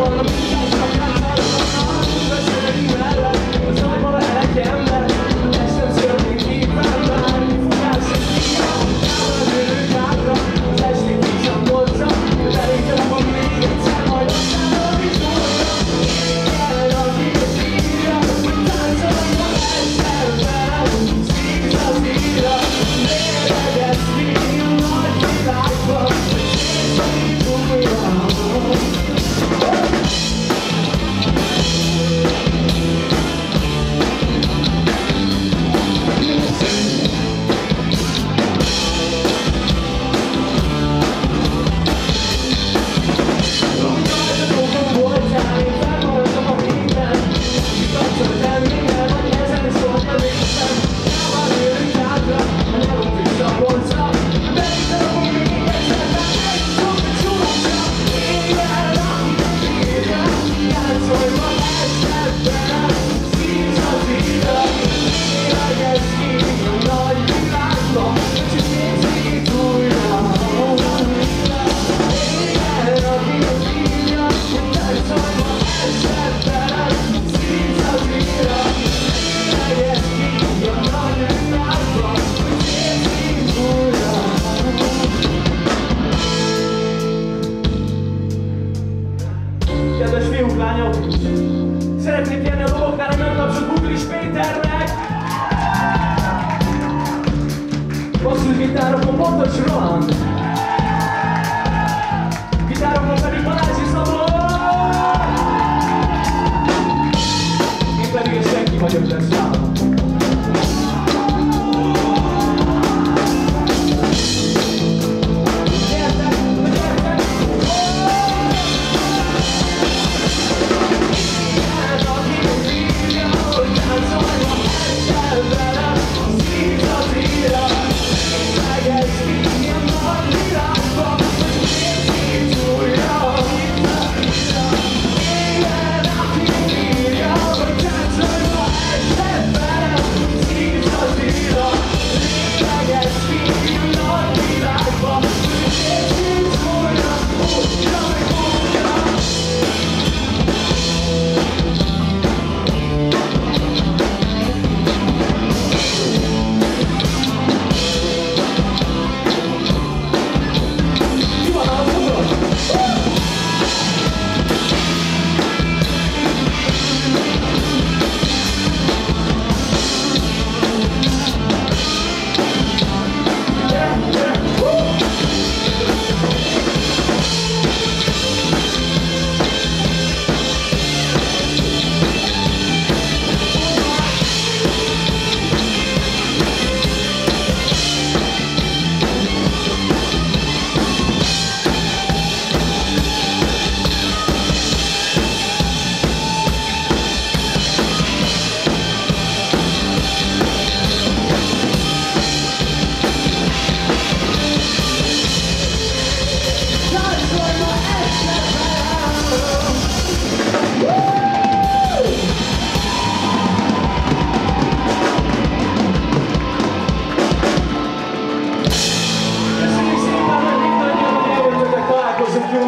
from the lányok! Szeretnék kérni a dolgoknál, hogy megkapcsolt Buglis Péternek! Basszus gitárokon Pontos Roland! Gitárokon pedig Balázsi Szabó! Én pedig egy senki vagyok lesz nálam.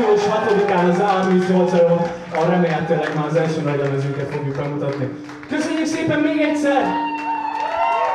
Június 6-án az A38-on, a remélhetőleg már az első nagy lemezünket fogjuk bemutatni. Köszönjük szépen még egyszer!